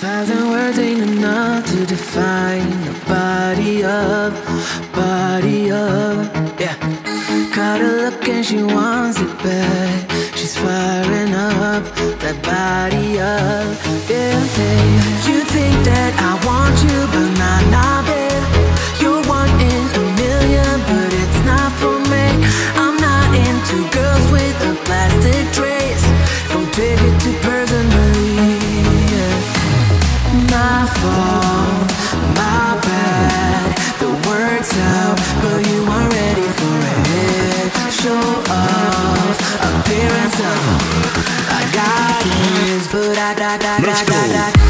thousand words ain't enough to define a body of, body of, yeah. Caught her look and she wants it back. She's firing up that body up, yeah. yeah. You think that I want you, but not, not babe. My fault, my bad. The words out, but you weren't ready for. Show off, appearance of I got this, but I got, got, got, got, got.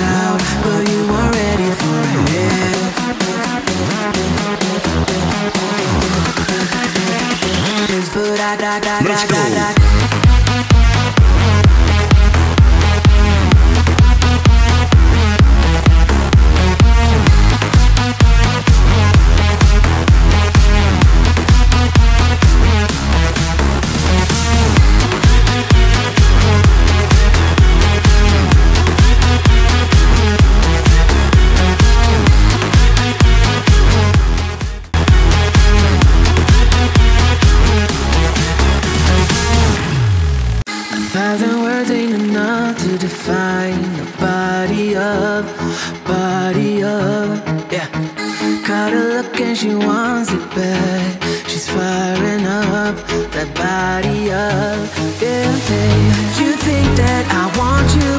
out, but you weren't ready for it. Just but I got, got, Let's go. thousand words ain't enough to define the body of, body of, yeah. Caught a look and she wants it back. She's firing up that body of yeah, babe. You think that I want you?